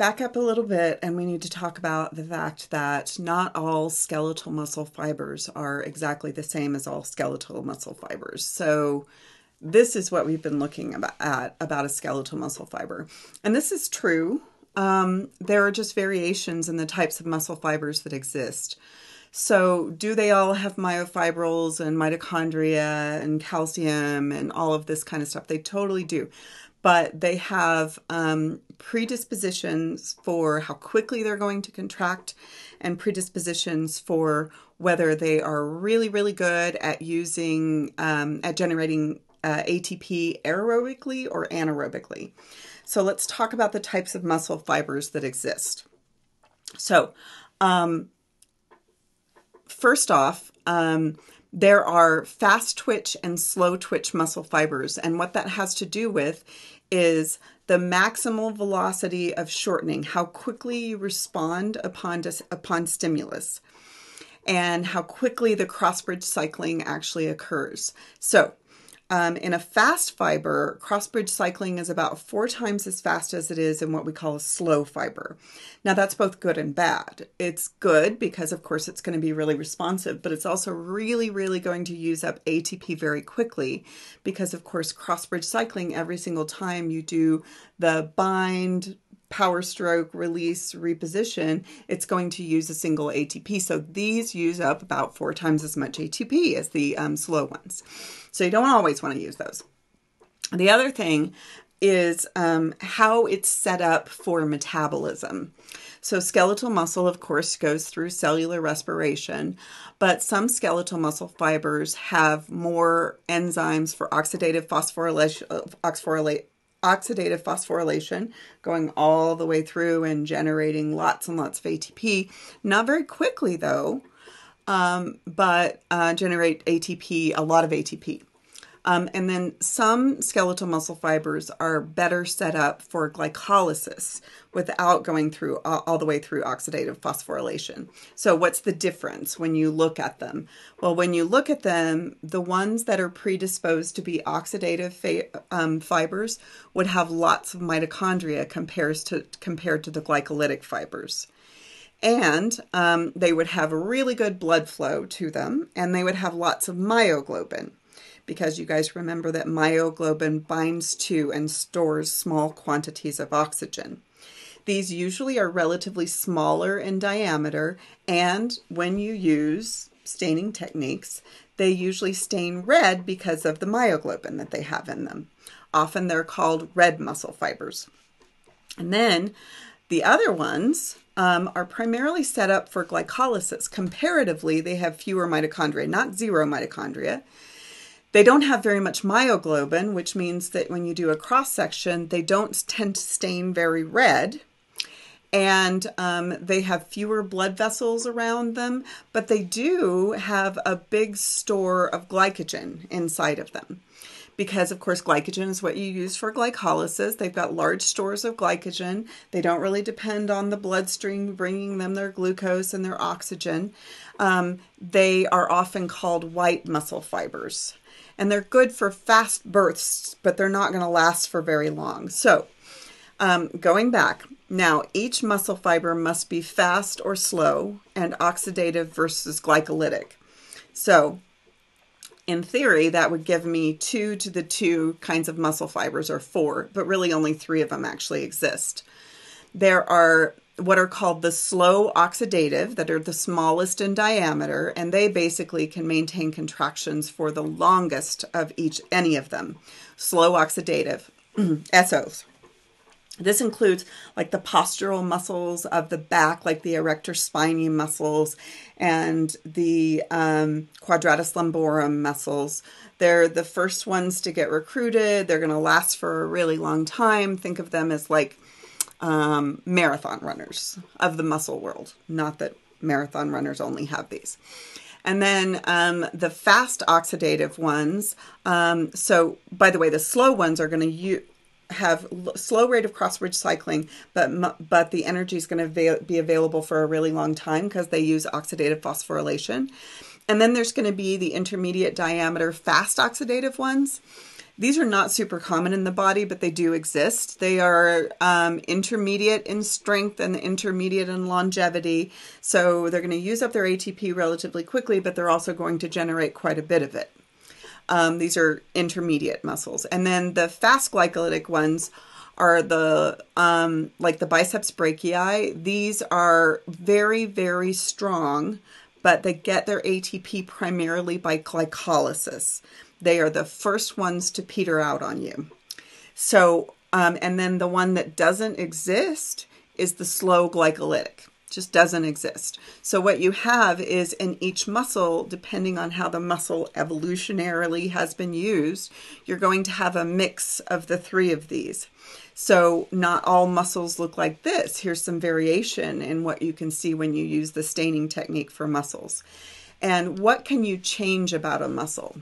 back up a little bit and we need to talk about the fact that not all skeletal muscle fibers are exactly the same as all skeletal muscle fibers. So, this is what we've been looking about, at about a skeletal muscle fiber. And this is true. Um, there are just variations in the types of muscle fibers that exist. So, do they all have myofibrils and mitochondria and calcium and all of this kind of stuff? They totally do. But they have um, predispositions for how quickly they're going to contract and predispositions for whether they are really, really good at using, um, at generating uh, ATP aerobically or anaerobically. So let's talk about the types of muscle fibers that exist. So, um, first off, um, there are fast twitch and slow twitch muscle fibers. And what that has to do with is the maximal velocity of shortening, how quickly you respond upon, upon stimulus, and how quickly the crossbridge cycling actually occurs. So, um, in a fast fiber, cross-bridge cycling is about four times as fast as it is in what we call a slow fiber. Now, that's both good and bad. It's good because, of course, it's going to be really responsive, but it's also really, really going to use up ATP very quickly because, of course, cross-bridge cycling, every single time you do the bind, power stroke, release, reposition, it's going to use a single ATP. So these use up about four times as much ATP as the um, slow ones. So you don't always want to use those. The other thing is um, how it's set up for metabolism. So, skeletal muscle, of course, goes through cellular respiration, but some skeletal muscle fibers have more enzymes for oxidative phosphorylation, uh, oxidative phosphorylation going all the way through and generating lots and lots of ATP. Not very quickly though, um, but uh, generate ATP, a lot of ATP. Um, and then some skeletal muscle fibers are better set up for glycolysis without going through all, the way through oxidative phosphorylation. So, what's the difference when you look at them? Well, when you look at them, the ones that are predisposed to be oxidative fa- um, fibers would have lots of mitochondria compares to, compared to the glycolytic fibers and um, they would have really good blood flow to them, and they would have lots of myoglobin because you guys remember that myoglobin binds to and stores small quantities of oxygen. These usually are relatively smaller in diameter, and when you use staining techniques, they usually stain red because of the myoglobin that they have in them. Often they're called red muscle fibers. And then the other ones um, are primarily set up for glycolysis. Comparatively, they have fewer mitochondria, not zero mitochondria. They don't have very much myoglobin, which means that when you do a cross section, they don't tend to stain very red. And um, they have fewer blood vessels around them, but they do have a big store of glycogen inside of them. Because, of course, glycogen is what you use for glycolysis. They've got large stores of glycogen. They don't really depend on the bloodstream bringing them their glucose and their oxygen. Um, they are often called white muscle fibers and they're good for fast bursts, but they're not going to last for very long. So, um, going back, now each muscle fiber must be fast or slow and oxidative versus glycolytic. So, in theory, that would give me two to the two kinds of muscle fibers, or four, but really only three of them actually exist. There are what are called the slow oxidative that are the smallest in diameter and they basically can maintain contractions for the longest of each any of them slow oxidative SOs this includes like the postural muscles of the back like the erector spinae muscles and the um, quadratus lumborum muscles they're the first ones to get recruited they're going to last for a really long time think of them as like um, marathon runners of the muscle world. Not that marathon runners only have these. And then um, the fast oxidative ones. Um, so, by the way, the slow ones are going to u- have slow rate of cross bridge cycling, but but the energy is going to be available for a really long time because they use oxidative phosphorylation. And then there's going to be the intermediate diameter fast oxidative ones these are not super common in the body, but they do exist. They are um, intermediate in strength and intermediate in longevity. So they're going to use up their ATP relatively quickly, but they're also going to generate quite a bit of it. Um, these are intermediate muscles. And then the fast glycolytic ones are the um, like the biceps brachii. These are very, very strong, but they get their ATP primarily by glycolysis. They are the first ones to peter out on you. So, um, and then the one that doesn't exist is the slow glycolytic. Just doesn't exist. So, what you have is in each muscle, depending on how the muscle evolutionarily has been used, you're going to have a mix of the three of these. So, not all muscles look like this. Here's some variation in what you can see when you use the staining technique for muscles. And what can you change about a muscle?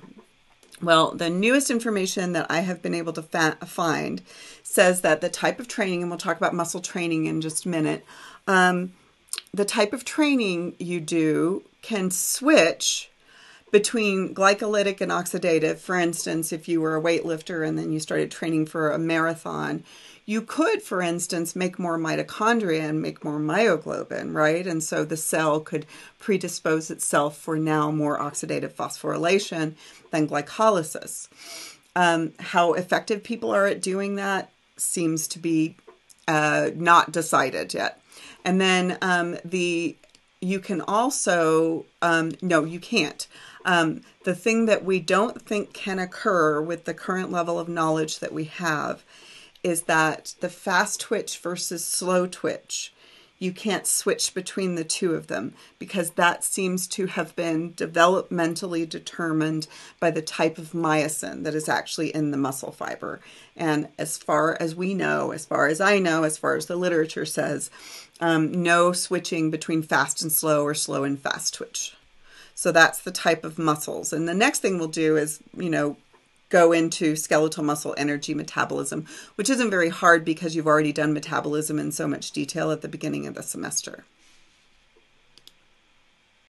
Well, the newest information that I have been able to find says that the type of training, and we'll talk about muscle training in just a minute, um, the type of training you do can switch between glycolytic and oxidative. For instance, if you were a weightlifter and then you started training for a marathon, you could, for instance, make more mitochondria and make more myoglobin, right? And so the cell could predispose itself for now more oxidative phosphorylation than glycolysis. Um, how effective people are at doing that seems to be uh, not decided yet. And then um, the you can also um, no, you can't. Um, the thing that we don't think can occur with the current level of knowledge that we have is that the fast twitch versus slow twitch, you can't switch between the two of them because that seems to have been developmentally determined by the type of myosin that is actually in the muscle fiber. And as far as we know, as far as I know, as far as the literature says, um, no switching between fast and slow or slow and fast twitch. So that's the type of muscles. And the next thing we'll do is, you know, go into skeletal muscle energy metabolism, which isn't very hard because you've already done metabolism in so much detail at the beginning of the semester.